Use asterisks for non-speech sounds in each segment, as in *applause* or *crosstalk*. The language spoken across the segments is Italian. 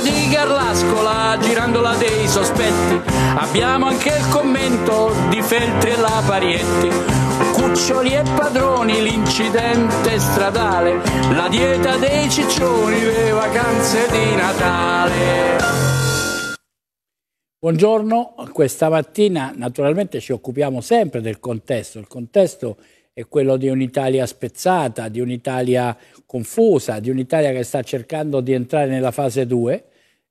di Garlascola, girando la dei sospetti, abbiamo anche il commento di Feltri e la Parietti. Cuccioli e padroni, l'incidente stradale, la dieta dei ciccioni, le vacanze di Natale. Buongiorno, questa mattina naturalmente ci occupiamo sempre del contesto, il contesto è quello di un'Italia spezzata, di un'Italia confusa, di un'Italia che sta cercando di entrare nella fase 2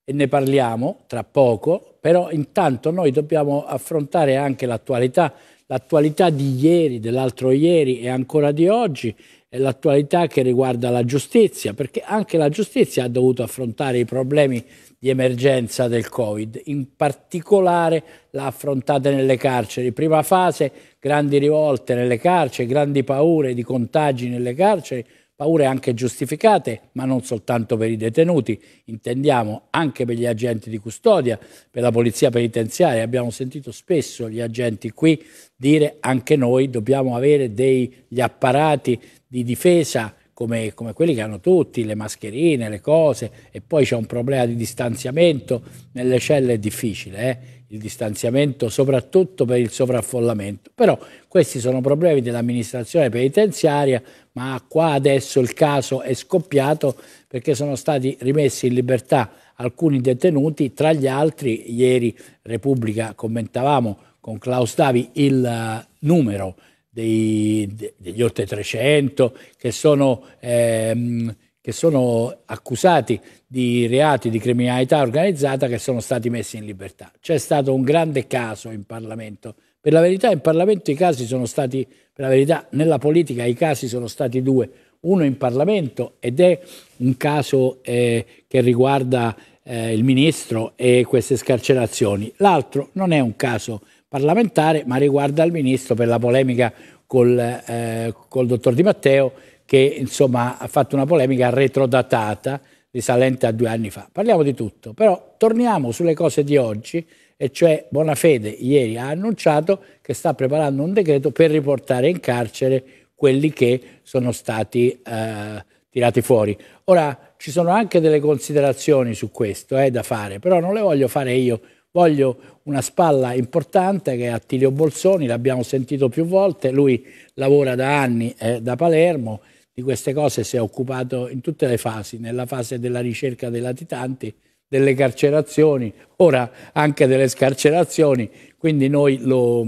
e ne parliamo tra poco, però intanto noi dobbiamo affrontare anche l'attualità, l'attualità di ieri, dell'altro ieri e ancora di oggi, e l'attualità che riguarda la giustizia, perché anche la giustizia ha dovuto affrontare i problemi di emergenza del Covid, in particolare l'ha affrontata nelle carceri. Prima fase, grandi rivolte nelle carceri, grandi paure di contagi nelle carceri, paure anche giustificate, ma non soltanto per i detenuti, intendiamo anche per gli agenti di custodia, per la polizia penitenziaria. Abbiamo sentito spesso gli agenti qui dire anche noi dobbiamo avere degli apparati di difesa come, come, quelli che hanno tutti, le mascherine, le cose, e poi c'è un problema di distanziamento, nelle celle è difficile, eh? il distanziamento soprattutto per il sovraffollamento, però questi sono problemi dell'amministrazione penitenziaria, ma qua adesso il caso è scoppiato perché sono stati rimessi in libertà alcuni detenuti, tra gli altri ieri Repubblica commentavamo con Klaus Davi il uh, numero dei, degli oltre 300 che sono, ehm, che sono accusati di reati di criminalità organizzata che sono stati messi in libertà. C'è stato un grande caso in Parlamento. Per la verità in Parlamento i casi sono stati, per la verità nella politica i casi sono stati due, uno in Parlamento ed è un caso eh, che riguarda eh, il ministro e queste scarcerazioni, l'altro non è un caso parlamentare, ma riguarda il Ministro per la polemica col, eh, col dottor Di Matteo, che insomma ha fatto una polemica retrodatata, risalente a due anni fa. Parliamo di tutto, però torniamo sulle cose di oggi, e cioè Bonafede ieri ha annunciato che sta preparando un decreto per riportare in carcere quelli che sono stati eh, tirati fuori. Ora, ci sono anche delle considerazioni su questo eh, da fare, però non le voglio fare io Voglio una spalla importante che è Attilio Bolsoni, l'abbiamo sentito più volte, lui lavora da anni eh, da Palermo, di queste cose si è occupato in tutte le fasi, nella fase della ricerca dei latitanti, delle carcerazioni, ora anche delle scarcerazioni, quindi noi lo,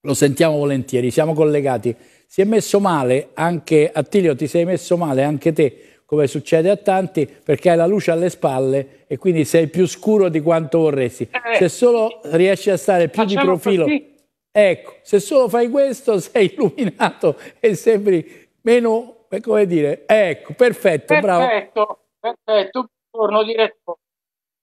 lo sentiamo volentieri, siamo collegati. Si è messo male anche, Attilio ti sei messo male anche te come succede a tanti, perché hai la luce alle spalle e quindi sei più scuro di quanto vorresti. Eh, se solo riesci a stare più di profilo, così. ecco, se solo fai questo sei illuminato e sembri meno, come dire, ecco, perfetto, perfetto bravo. Perfetto, perfetto, buongiorno direttore.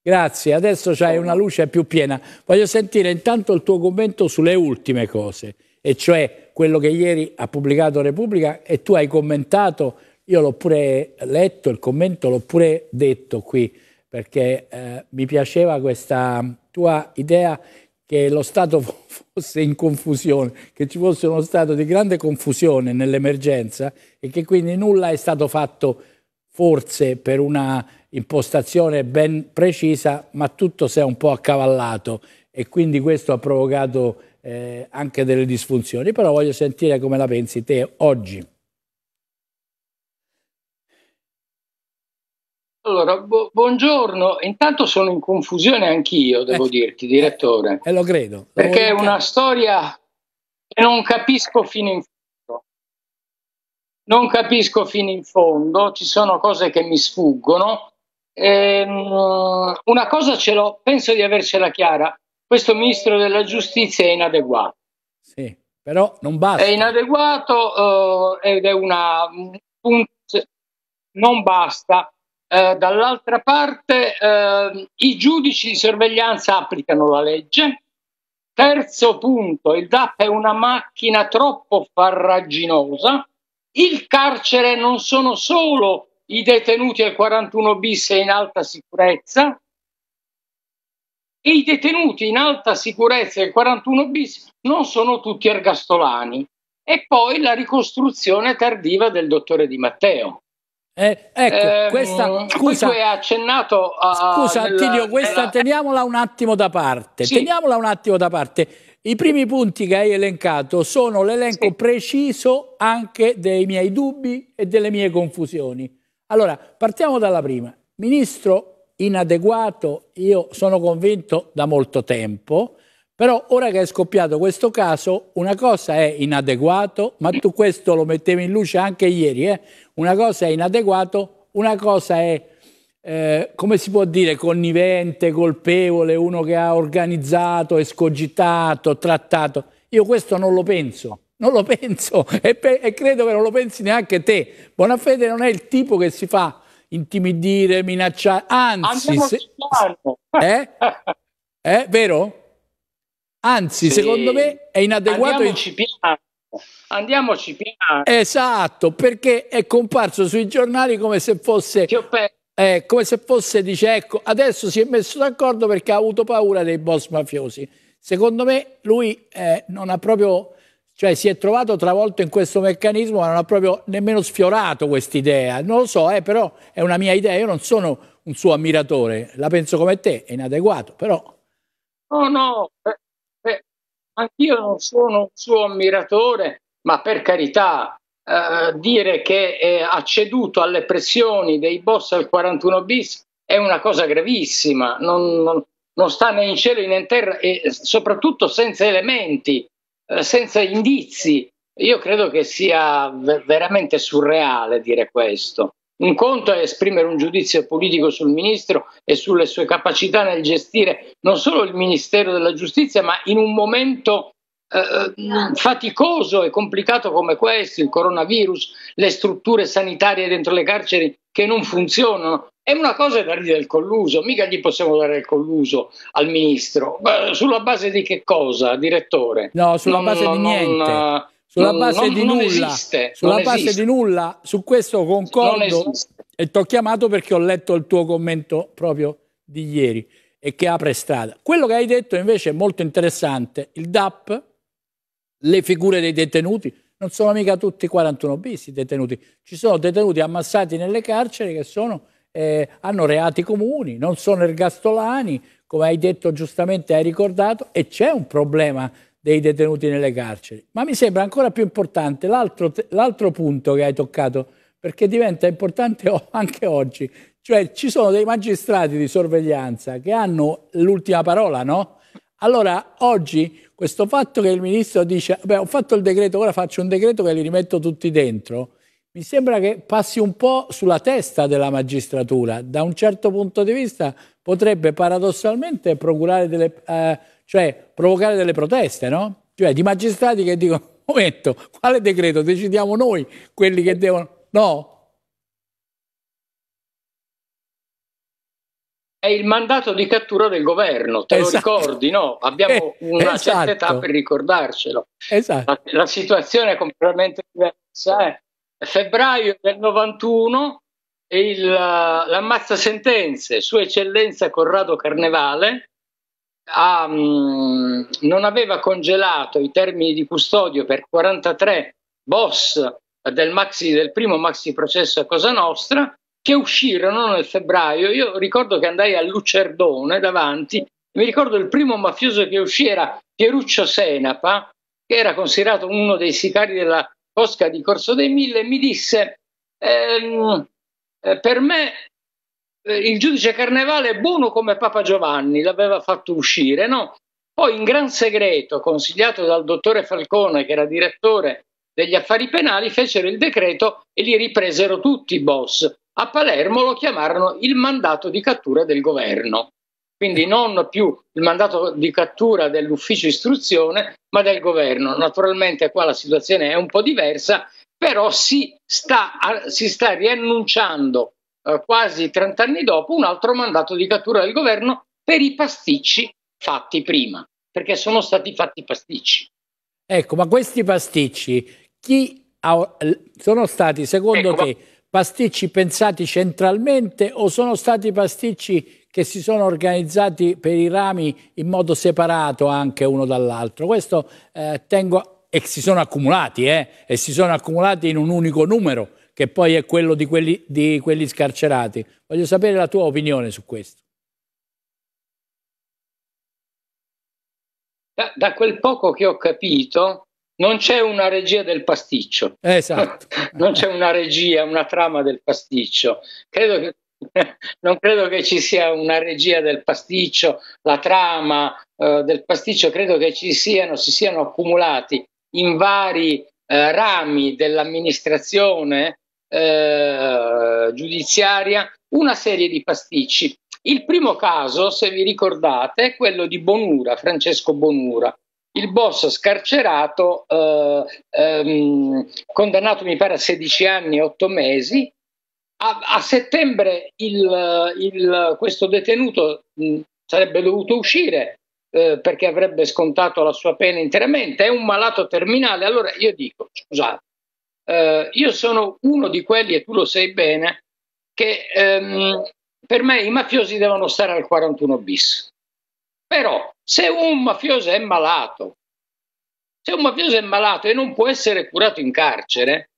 Grazie, adesso c'hai una luce più piena. Voglio sentire intanto il tuo commento sulle ultime cose, e cioè quello che ieri ha pubblicato Repubblica e tu hai commentato io l'ho pure letto, il commento l'ho pure detto qui, perché eh, mi piaceva questa tua idea che lo Stato *laughs* fosse in confusione, che ci fosse uno stato di grande confusione nell'emergenza e che quindi nulla è stato fatto forse per una impostazione ben precisa, ma tutto si è un po' accavallato e quindi questo ha provocato eh, anche delle disfunzioni. Però voglio sentire come la pensi te oggi. Allora, bu buongiorno. Intanto sono in confusione anch'io, devo eh, dirti, direttore. E eh, lo credo. Lo perché è una storia che non capisco fino in fondo. Non capisco fino in fondo, ci sono cose che mi sfuggono. Ehm, una cosa ce l'ho, penso di avercela chiara. Questo ministro della giustizia è inadeguato. Sì, però non basta. È inadeguato eh, ed è una... Non basta eh, dall'altra parte eh, i giudici di sorveglianza applicano la legge. Terzo punto, il DAP è una macchina troppo farraginosa. Il carcere non sono solo i detenuti al 41 bis in alta sicurezza, e i detenuti in alta sicurezza del 41 bis non sono tutti ergastolani. E poi la ricostruzione tardiva del dottore Di Matteo. Eh, ecco, eh, questa, scusa, hai accennato a... Scusa Attilio, questa nella... teniamola un attimo da parte, sì. teniamola un attimo da parte. I primi punti che hai elencato sono l'elenco sì. preciso anche dei miei dubbi e delle mie confusioni. Allora, partiamo dalla prima. Ministro inadeguato, io sono convinto da molto tempo, però ora che è scoppiato questo caso, una cosa è inadeguato, ma tu questo lo mettevi in luce anche ieri, eh? Una cosa è inadeguato, una cosa è eh, come si può dire, connivente, colpevole, uno che ha organizzato, escogitato, trattato. Io questo non lo penso, non lo *laughs* penso e, e credo che non lo pensi neanche te. Bonafede non è il tipo che si fa intimidire, minacciare, anzi... Se, *laughs* eh? Eh, vero? Anzi, sì. secondo me è inadeguato... Andiamoci piano. Andiamoci piano. Esatto, perché è comparso sui giornali come se fosse... Eh, come se fosse, dice, ecco, adesso si è messo d'accordo perché ha avuto paura dei boss mafiosi. Secondo me lui eh, non ha proprio, cioè si è trovato travolto in questo meccanismo, ma non ha proprio nemmeno sfiorato quest'idea. Non lo so, eh, però è una mia idea, io non sono un suo ammiratore, la penso come te, è inadeguato, però... No, no, eh, eh, anch'io non sono un suo ammiratore, ma per carità, eh, dire che ha ceduto alle pressioni dei boss al 41 bis è una cosa gravissima, non, non, non sta né in cielo né in terra e soprattutto senza elementi, eh, senza indizi. Io credo che sia veramente surreale dire questo. Un conto è esprimere un giudizio politico sul ministro e sulle sue capacità nel gestire non solo il Ministero della Giustizia, ma in un momento eh, faticoso e complicato come questo, il coronavirus, le strutture sanitarie dentro le carceri che non funzionano. È una cosa da ridere il colluso, mica gli possiamo dare il colluso al ministro. sulla base di che cosa, direttore? No, sulla non, base non, di niente. Non, sulla base di nulla. Esiste, sulla base esiste. di nulla, su questo concordo. E ti ho chiamato perché ho letto il tuo commento proprio di ieri e che apre strada. Quello che hai detto invece è molto interessante. Il DAP le figure dei detenuti. Non sono mica tutti 41 bis i detenuti, ci sono detenuti ammassati nelle carceri che sono, eh, hanno reati comuni, non sono ergastolani, come hai detto giustamente, hai ricordato, e c'è un problema dei detenuti nelle carceri. Ma mi sembra ancora più importante l'altro punto che hai toccato, perché diventa importante *laughs* anche oggi. Cioè ci sono dei magistrati di sorveglianza che hanno l'ultima parola, no? Allora oggi questo fatto che il ministro dice, beh, ho fatto il decreto, ora faccio un decreto che li rimetto tutti dentro, mi sembra che passi un po' sulla testa della magistratura. Da un certo punto di vista potrebbe paradossalmente delle, eh, cioè, provocare delle proteste, no? Cioè di magistrati che dicono, momento, quale decreto? Decidiamo noi quelli che devono... No, è il mandato di cattura del governo, te esatto. lo ricordi, no? Abbiamo *laughs* eh, una esatto. certa età per ricordarcelo. Esatto. La, la, situazione è completamente diversa. Eh. Febbraio del 91 il, l'ammazza sentenze, Sua Eccellenza Corrado Carnevale, ha, mh, non aveva congelato i termini di custodio per 43 boss del, maxi, del primo maxi processo a Cosa Nostra che uscirono nel febbraio. Io ricordo che andai a Lucerdone davanti, mi ricordo il primo mafioso che uscì era Pieruccio Senapa, che era considerato uno dei sicari della Cosca di Corso dei Mille, e mi disse, ehm, eh, per me eh, il giudice Carnevale è buono come Papa Giovanni, l'aveva fatto uscire, no? Poi in gran segreto, consigliato dal dottore Falcone, che era direttore degli affari penali, fecero il decreto e li ripresero tutti i boss a Palermo lo chiamarono il mandato di cattura del governo. Quindi non più il mandato di cattura dell'ufficio istruzione, ma del governo. Naturalmente qua la situazione è un po' diversa, però si sta, si sta riannunciando eh, quasi 30 anni dopo un altro mandato di cattura del governo per i pasticci fatti prima, perché sono stati fatti pasticci. Ecco, ma questi pasticci, chi ha, sono stati secondo ecco, te pasticci pensati centralmente o sono stati pasticci che si sono organizzati per i rami in modo separato anche uno dall'altro? Questo eh, tengo e si sono accumulati, eh, e si sono accumulati in un unico numero che poi è quello di quelli, di quelli scarcerati. Voglio sapere la tua opinione su questo. Da, da quel poco che ho capito, non c'è una regia del pasticcio. Esatto. *laughs* non c'è una regia, una trama del pasticcio. Credo che, *laughs* non credo che ci sia una regia del pasticcio, la trama eh, del pasticcio, credo che ci siano, si siano accumulati in vari eh, rami dell'amministrazione eh, giudiziaria una serie di pasticci. Il primo caso, se vi ricordate, è quello di Bonura, Francesco Bonura, il boss scarcerato, eh, ehm, condannato mi pare a 16 anni e 8 mesi. A, a settembre il, il, questo detenuto mh, sarebbe dovuto uscire eh, perché avrebbe scontato la sua pena interamente, è un malato terminale. Allora io dico, scusate, eh, io sono uno di quelli, e tu lo sai bene, che ehm, per me i mafiosi devono stare al 41 bis. Però se un mafioso è malato, se un mafioso è malato e non può essere curato in carcere,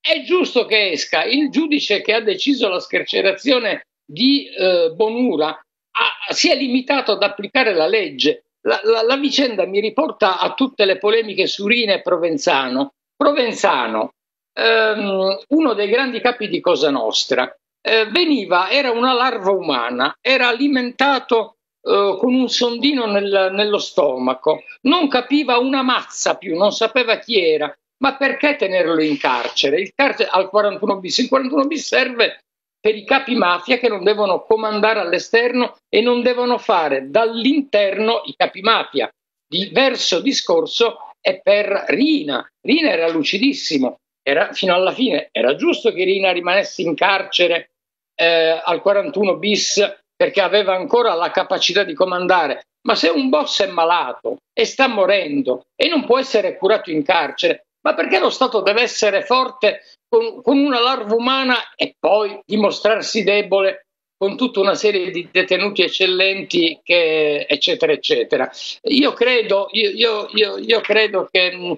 è giusto che esca. Il giudice che ha deciso la scarcerazione di eh, Bonura ha, si è limitato ad applicare la legge. La, la, la, vicenda mi riporta a tutte le polemiche su Rina e Provenzano. Provenzano, ehm, uno dei grandi capi di Cosa Nostra, eh, veniva, era una larva umana, era alimentato eh, con un sondino nel, nello stomaco, non capiva una mazza più, non sapeva chi era. Ma perché tenerlo in carcere? Il carcere al 41 bis. Il 41 bis serve per i capi mafia che non devono comandare all'esterno e non devono fare dall'interno i capi mafia. Diverso discorso è per Rina. Rina era lucidissimo, era, fino alla fine era giusto che Rina rimanesse in carcere eh, al 41 bis perché aveva ancora la capacità di comandare. Ma se un boss è malato e sta morendo e non può essere curato in carcere, ma perché lo Stato deve essere forte con, con una larva umana e poi dimostrarsi debole con tutta una serie di detenuti eccellenti, che, eccetera, eccetera. Io credo, io, io, io, io credo che mh,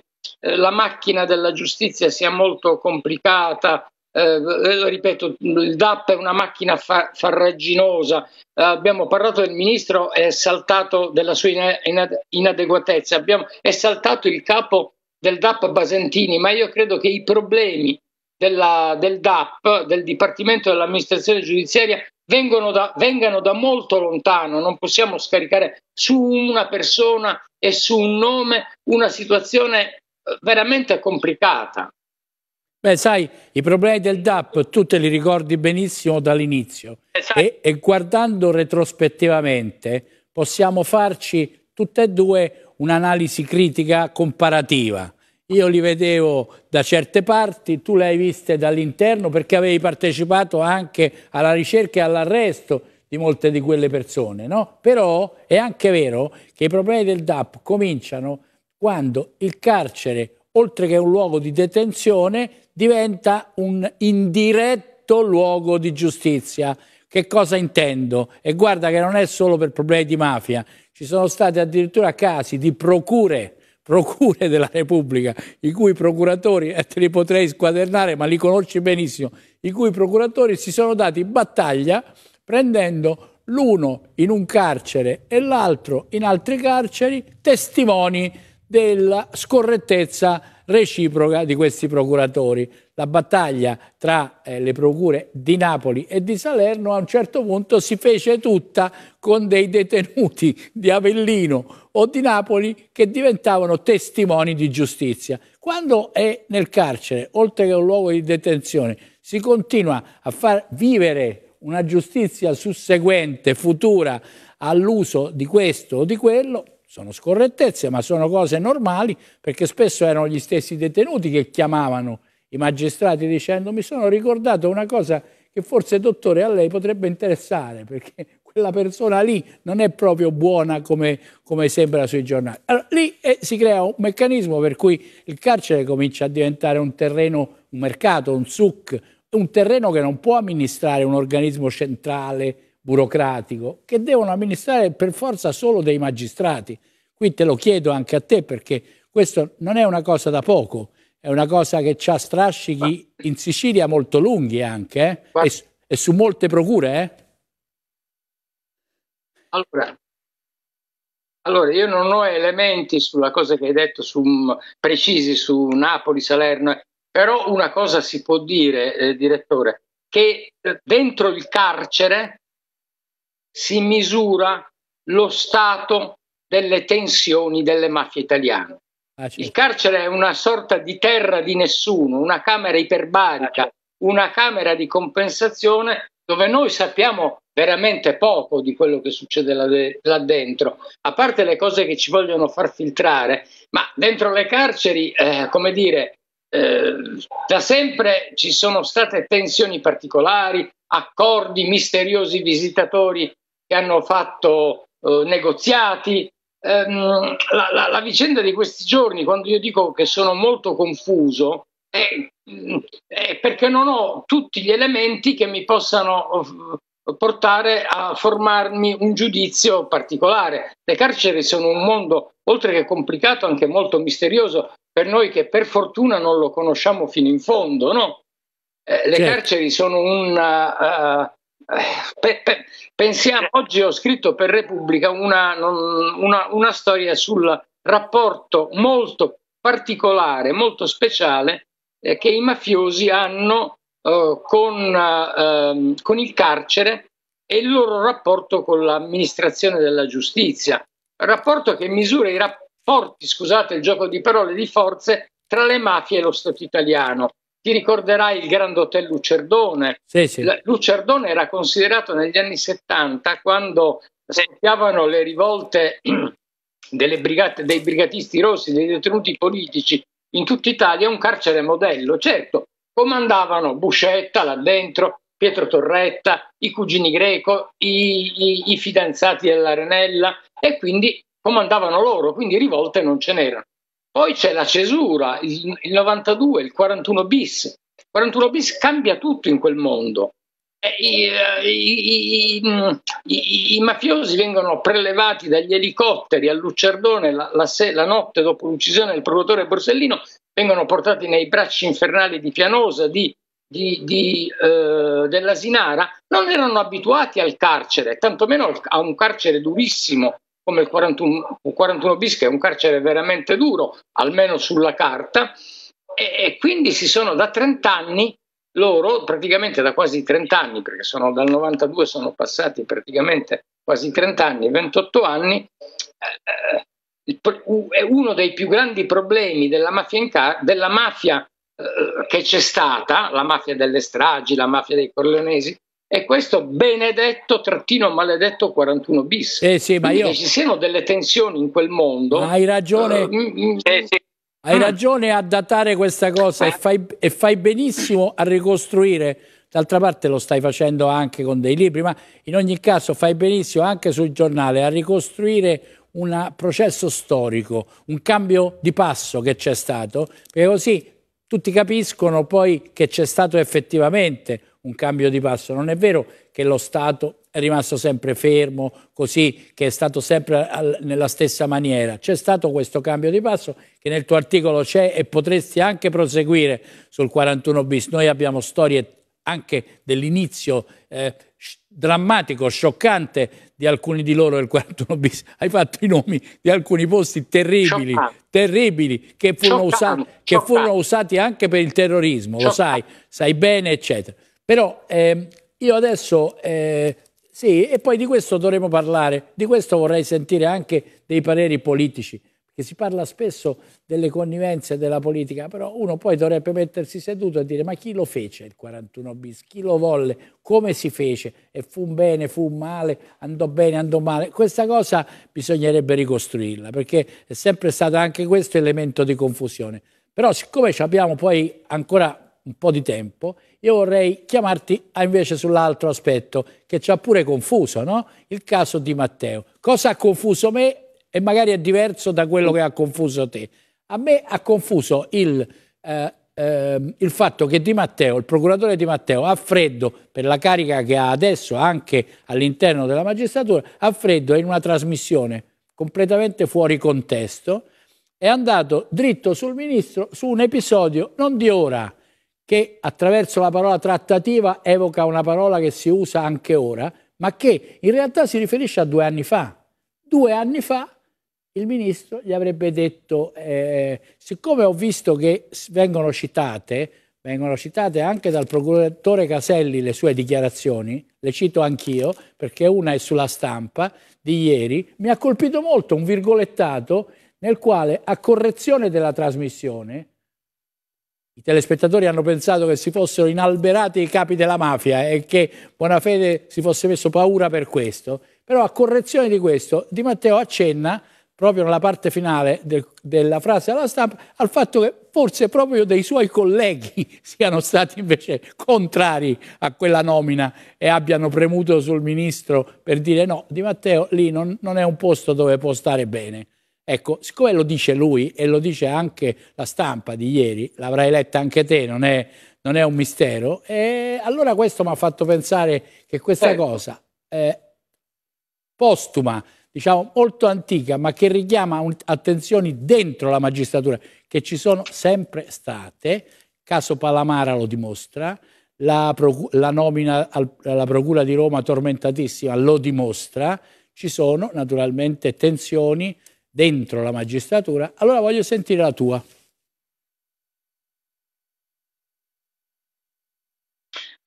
la macchina della giustizia sia molto complicata, eh, ripeto, il DAP è una macchina fa- farraginosa, eh, abbiamo parlato del ministro, è saltato della sua inad- inadeguatezza, abbiamo, è saltato il capo del DAP Basentini, ma io credo che i problemi della, del DAP, del Dipartimento dell'amministrazione giudiziaria, da, vengano da molto lontano, non possiamo scaricare su una persona e su un nome una situazione eh, veramente complicata. Beh, sai, i problemi del DAP tu te li ricordi benissimo dall'inizio esatto. e, e, guardando retrospettivamente possiamo farci tutte e due un'analisi critica comparativa. Io li vedevo da certe parti, tu le hai viste dall'interno perché avevi partecipato anche alla ricerca e all'arresto di molte di quelle persone, no? Però è anche vero che i problemi del DAP cominciano quando il carcere, oltre che un luogo di detenzione, diventa un indiretto luogo di giustizia. Che cosa intendo? E guarda che non è solo per problemi di mafia, ci sono stati addirittura casi di procure, procure della Repubblica, i cui procuratori, e te li potrei squadernare, ma li conosci benissimo, i cui procuratori si sono dati battaglia prendendo l'uno in un carcere e l'altro in altri carceri testimoni della scorrettezza reciproca di questi procuratori. La battaglia tra eh, le procure di Napoli e di Salerno a un certo punto si fece tutta con dei detenuti di Avellino o di Napoli che diventavano testimoni di giustizia. Quando è nel carcere, oltre che un luogo di detenzione, si continua a far vivere una giustizia susseguente, futura, all'uso di questo o di quello, sono scorrettezze, ma sono cose normali perché spesso erano gli stessi detenuti che chiamavano i magistrati dicendo mi sono ricordato una cosa che forse dottore a lei potrebbe interessare perché quella persona lì non è proprio buona come, come sembra sui giornali. Allora, lì eh, si crea un meccanismo per cui il carcere comincia a diventare un terreno, un mercato, un suc, un terreno che non può amministrare un organismo centrale, burocratico che devono amministrare per forza solo dei magistrati. Qui te lo chiedo anche a te perché questo non è una cosa da poco. è una cosa che ha strascichi in Sicilia molto lunghi anche, eh? e, e, su molte procure. Eh? Allora, allora, io non ho elementi sulla cosa che hai detto su, precisi su Napoli, Salerno, però una cosa si può dire, eh, direttore, che eh, dentro il carcere si misura lo stato delle tensioni delle mafie italiane. Ah, certo. Il carcere è una sorta di terra di nessuno, una camera iperbarica, ah, certo. una camera di compensazione dove noi sappiamo veramente poco di quello che succede là, de- là, dentro, a parte le cose che ci vogliono far filtrare, ma dentro le carceri, eh, come dire, eh, da sempre ci sono state tensioni particolari, accordi, misteriosi visitatori che hanno fatto eh, negoziati, ehm, la, la, la, vicenda di questi giorni, quando io dico che sono molto confuso, è, è perché non ho tutti gli elementi che mi possano eh, portare a formarmi un giudizio particolare. Le carceri sono un mondo, oltre che complicato, anche molto misterioso per noi che per fortuna non lo conosciamo fino in fondo, no? Eh, le certo. carceri sono un... Uh, Pe, pe, pensiamo, oggi ho scritto per Repubblica una, una, una, storia sul rapporto molto particolare, molto speciale eh, che i mafiosi hanno eh, con, eh, con, il carcere e il loro rapporto con l'amministrazione della giustizia. Rapporto che misura i rapporti, scusate il gioco di parole, di forze tra le mafie e lo Stato italiano. Ti ricorderai il Grand Hotel Lucerdone. Sì, sì. Lucerdone era considerato negli anni 70, quando scoppiavano le rivolte *clears throat* brigate, dei brigatisti rossi, dei detenuti politici in tutta Italia, un carcere modello. Certo, comandavano Buscetta là dentro, Pietro Torretta, i cugini Greco, i, i, i fidanzati dell'Arenella e quindi comandavano loro, quindi rivolte non ce n'erano. Poi c'è la cesura, il, il 92, il 41 bis. Il 41 bis cambia tutto in quel mondo. I, i, i, I, mafiosi vengono prelevati dagli elicotteri a Lucerdone la, la, la, notte dopo l'uccisione del procuratore Borsellino, vengono portati nei bracci infernali di Pianosa, di, di, di, eh, dell'Asinara, non erano abituati al carcere, tantomeno a un carcere durissimo come il 41, 41 bis, che è un carcere veramente duro, almeno sulla carta, e, e quindi si sono da 30 anni loro praticamente da quasi 30 anni, perché sono dal 92 sono passati praticamente quasi 30 anni, 28 anni, eh, è uno dei più grandi problemi della mafia, car- della mafia eh, che c'è stata, la mafia delle stragi, la mafia dei corleonesi, è questo benedetto trattino maledetto 41 bis. Eh sì, ma io... Che ci siano delle tensioni in quel mondo. Ma hai ragione. Uh, mm, eh, sì. Hai ragione a datare questa cosa e fai, e fai benissimo a ricostruire. D'altra parte lo stai facendo anche con dei libri, ma in ogni caso fai benissimo anche sul giornale a ricostruire un processo storico, un cambio di passo che c'è stato, perché così tutti capiscono poi che c'è stato effettivamente un cambio di passo. Non è vero che lo Stato è rimasto sempre fermo, così che è stato sempre al, nella stessa maniera. C'è stato questo cambio di passo che nel tuo articolo c'è e potresti anche proseguire sul 41 bis. Noi abbiamo storie anche dell'inizio eh, drammatico, scioccante di alcuni di loro del 41 bis. *laughs* Hai fatto i nomi di alcuni posti terribili, terribili che furono, usati, che furono usati anche per il terrorismo, lo sai, sai bene, eccetera. Però eh, io adesso, eh, sì, e poi di questo dovremo parlare, di questo vorrei sentire anche dei pareri politici, perché si parla spesso delle connivenze della politica, però uno poi dovrebbe mettersi seduto e dire ma chi lo fece il 41 bis, chi lo volle, come si fece, e fu bene, fu male, andò bene, andò male, questa cosa bisognerebbe ricostruirla, perché è sempre stato anche questo elemento di confusione. Però siccome abbiamo poi ancora un po' di tempo, io vorrei chiamarti invece sull'altro aspetto che ci ha pure confuso, no? il caso di Matteo. Cosa ha confuso me e magari è diverso da quello che ha confuso te? A me ha confuso il, eh, eh, il fatto che Di Matteo, il procuratore Di Matteo, a freddo, per la carica che ha adesso anche all'interno della magistratura, a freddo in una trasmissione completamente fuori contesto, è andato dritto sul ministro su un episodio non di ora, che attraverso la parola trattativa evoca una parola che si usa anche ora, ma che in realtà si riferisce a due anni fa. Due anni fa il ministro gli avrebbe detto, eh, siccome ho visto che vengono citate, vengono citate anche dal procuratore Caselli le sue dichiarazioni, le cito anch'io perché una è sulla stampa di ieri, mi ha colpito molto un virgolettato nel quale a correzione della trasmissione i telespettatori hanno pensato che si fossero inalberati i capi della mafia e che Bonafede si fosse messo paura per questo, però a correzione di questo Di Matteo accenna proprio nella parte finale del, della frase alla stampa, al fatto che forse proprio dei suoi colleghi *laughs* siano stati invece contrari a quella nomina e abbiano premuto sul ministro per dire no, Di Matteo lì non, non è un posto dove può stare bene. Ecco, siccome lo dice lui e lo dice anche la stampa di ieri, l'avrai letta anche te, non è, non è un mistero, e allora questo mi ha fatto pensare che questa eh. cosa eh, postuma diciamo, molto antica, ma che richiama attenzioni dentro la magistratura, che ci sono sempre state, caso Palamara lo dimostra, la, la nomina al, alla Procura di Roma tormentatissima lo dimostra, ci sono naturalmente tensioni dentro la magistratura. Allora voglio sentire la tua.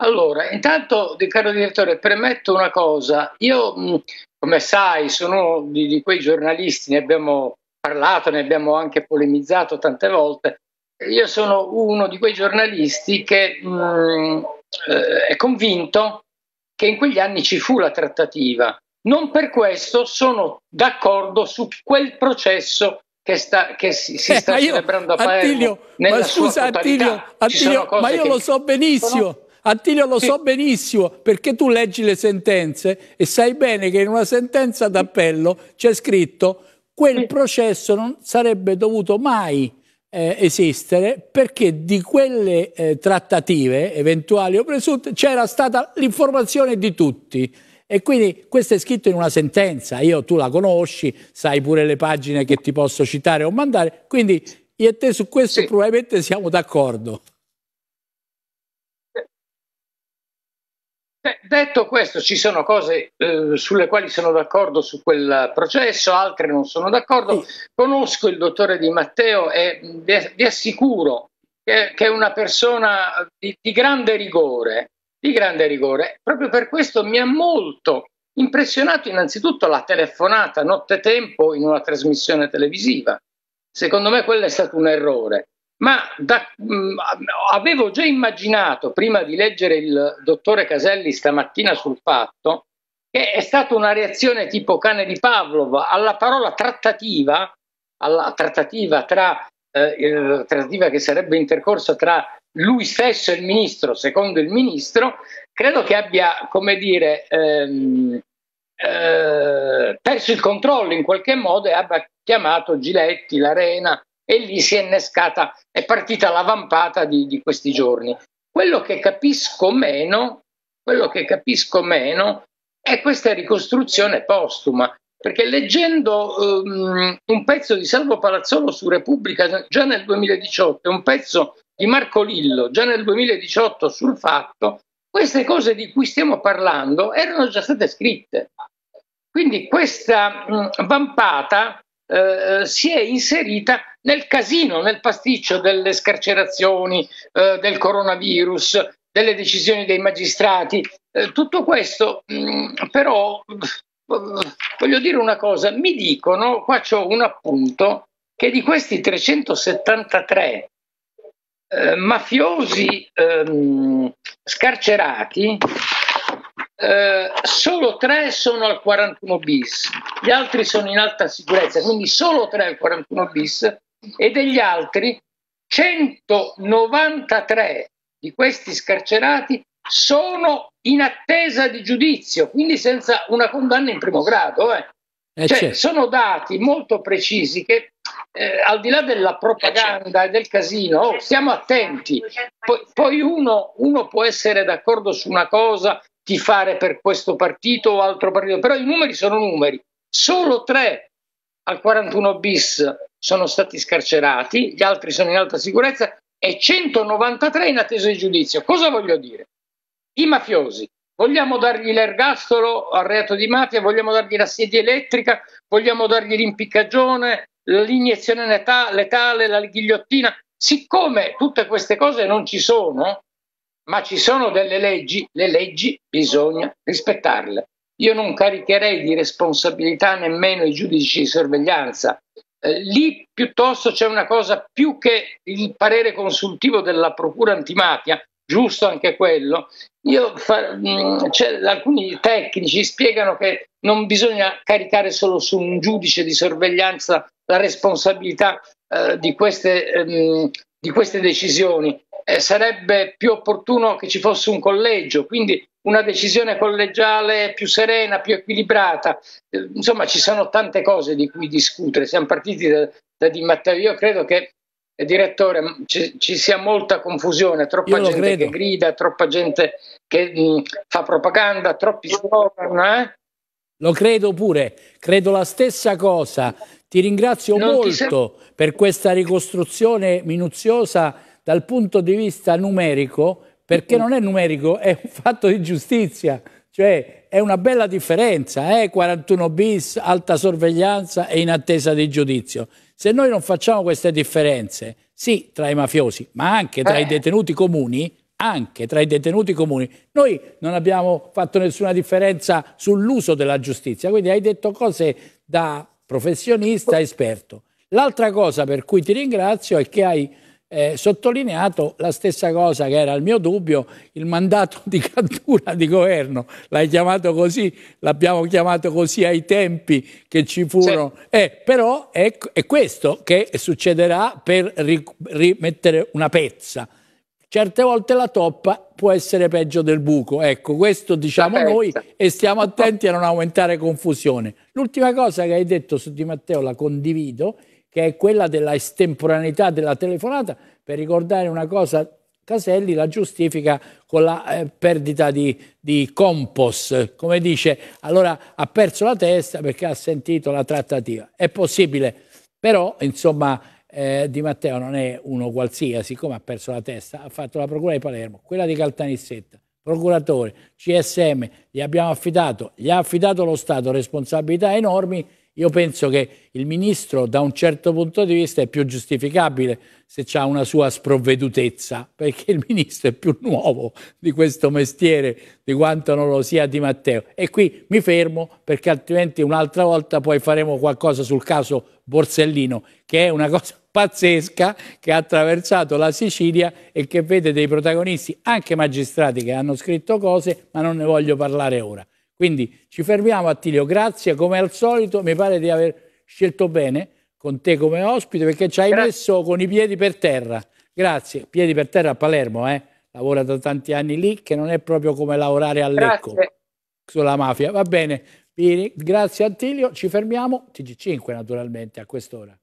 Allora, intanto, caro direttore, premetto una cosa. Io come sai, sono di, di quei giornalisti, ne abbiamo parlato, ne abbiamo anche polemizzato tante volte. Io sono uno di quei giornalisti che mh, eh, è convinto che in quegli anni ci fu la trattativa. Non per questo sono d'accordo su quel processo che, sta, che si, si sta eh, io, celebrando a Palermo. Attilio, ma scusa Attilio, Attilio ma io lo so benissimo. Sono Attilio lo sì. so benissimo perché tu leggi le sentenze e sai bene che in una sentenza d'appello c'è scritto quel sì. processo non sarebbe dovuto mai eh, esistere perché di quelle eh, trattative eventuali o presunte c'era stata l'informazione di tutti. E quindi questo è scritto in una sentenza, io tu la conosci, sai pure le pagine che ti posso citare o mandare, quindi io e te su questo sì. probabilmente siamo d'accordo. Detto questo, ci sono cose eh, sulle quali sono d'accordo su quel processo, altre non sono d'accordo. Conosco il dottore Di Matteo e vi, vi assicuro che, che, è una persona di, di, grande rigore, di grande rigore. Proprio per questo mi ha molto impressionato innanzitutto la telefonata nottetempo in una trasmissione televisiva. Secondo me quello è stato un errore ma da, mh, mm, avevo già immaginato, prima di leggere il dottore Caselli stamattina sul fatto, che è stata una reazione tipo cane di Pavlov alla parola trattativa, alla trattativa, tra, eh, trattativa che sarebbe intercorsa tra lui stesso e il ministro, secondo il ministro, credo che abbia, come dire, ehm, eh, perso il controllo in qualche modo e abbia chiamato Giletti, l'Arena, e lì si è innescata, è partita la vampata di, di questi giorni. Quello che capisco meno, quello che capisco meno è questa ricostruzione postuma, perché leggendo um, un pezzo di Salvo Palazzolo su Repubblica già nel 2018 e un pezzo di Marco Lillo già nel 2018 sul fatto, queste cose di cui stiamo parlando erano già state scritte. Quindi questa um, vampata eh, si è inserita nel casino, nel pasticcio delle scarcerazioni, eh, del coronavirus, delle decisioni dei magistrati. Eh, tutto questo mh, però voglio dire una cosa, mi dicono, qua c'ho un appunto, che di questi 373 eh, mafiosi ehm, scarcerati, eh, solo tre sono al 41 bis, gli altri sono in alta sicurezza, quindi solo tre al 41 bis e degli altri 193 di questi scarcerati sono in attesa di giudizio, quindi senza una condanna in primo grado. Eh. Eh cioè, certo. sono dati molto precisi che eh, al di là della propaganda e del casino, oh, stiamo attenti. Poi, poi uno, uno, può essere d'accordo su una cosa, tifare per questo partito o altro partito, però i numeri sono numeri. Solo tre al 41 bis sono stati scarcerati, gli altri sono in alta sicurezza e 193 in attesa di giudizio. Cosa voglio dire? I mafiosi, vogliamo dargli l'ergastolo al reato di mafia, vogliamo dargli la sedia elettrica, vogliamo dargli l'impiccagione, l'iniezione letale, la ghigliottina. Siccome tutte queste cose non ci sono, ma ci sono delle leggi, le leggi bisogna rispettarle. Io non caricherei di responsabilità nemmeno i giudici di sorveglianza. Eh, lì piuttosto c'è una cosa più che il parere consultivo della procura antimafia, giusto anche quello. Io fa, mh, mm, alcuni tecnici spiegano che non bisogna caricare solo su un giudice di sorveglianza la responsabilità eh, di, queste, ehm, di, queste, decisioni. Eh, sarebbe più opportuno che ci fosse un collegio, quindi una decisione collegiale più serena, più equilibrata. Eh, insomma, ci sono tante cose di cui discutere. Siamo partiti da, da Di Matteo. Io credo che direttore, ci, ci, sia molta confusione, troppa gente credo. che grida, troppa gente che mh, fa propaganda, troppi slogan. Eh? Lo credo pure, credo la stessa cosa. Ti ringrazio non molto ti per questa ricostruzione minuziosa dal punto di vista numerico, perché non è numerico, è un fatto di giustizia. Cioè è una bella differenza, eh? 41 bis, alta sorveglianza e in attesa di giudizio. Se noi non facciamo queste differenze, sì, tra i mafiosi, ma anche tra eh. i detenuti comuni, anche tra i detenuti comuni, noi non abbiamo fatto nessuna differenza sull'uso della giustizia, quindi hai detto cose da professionista esperto. L'altra cosa per cui ti ringrazio è che hai eh, sottolineato la stessa cosa che era il mio dubbio, il mandato di *laughs* cattura di governo, l'hai chiamato così, l'abbiamo chiamato così ai tempi che ci furono, sì. eh, però è, è, questo che succederà per rimettere una pezza. Certe volte la toppa può essere peggio del buco, ecco, questo diciamo noi e stiamo attenti a non aumentare confusione. L'ultima cosa che hai detto su Di Matteo la condivido, che è quella della estemporaneità della telefonata, per ricordare una cosa, Caselli la giustifica con la eh, perdita di, di compos, come dice, allora ha perso la testa perché ha sentito la trattativa. È possibile, però insomma eh, Di Matteo non è uno qualsiasi, come ha perso la testa, ha fatto la procura di Palermo, quella di Caltanissetta, procuratore, CSM, gli abbiamo affidato, gli ha affidato lo Stato responsabilità enormi io penso che il ministro da un certo punto di vista è più giustificabile se ha una sua sprovvedutezza, perché il ministro è più nuovo di questo mestiere di quanto non lo sia Di Matteo. E qui mi fermo perché altrimenti un'altra volta poi faremo qualcosa sul caso Borsellino, che è una cosa *laughs* pazzesca che ha attraversato la Sicilia e che vede dei protagonisti, anche magistrati che hanno scritto cose, ma non ne voglio parlare ora. Quindi ci fermiamo Attilio, grazie come al solito, mi pare di aver scelto bene con te come ospite perché ci hai grazie. messo con i piedi per terra. Grazie, piedi per terra a Palermo, eh? lavora da tanti anni lì che non è proprio come lavorare a Lecco grazie. sulla mafia. Va bene, grazie Attilio, ci fermiamo, TG5 naturalmente a quest'ora.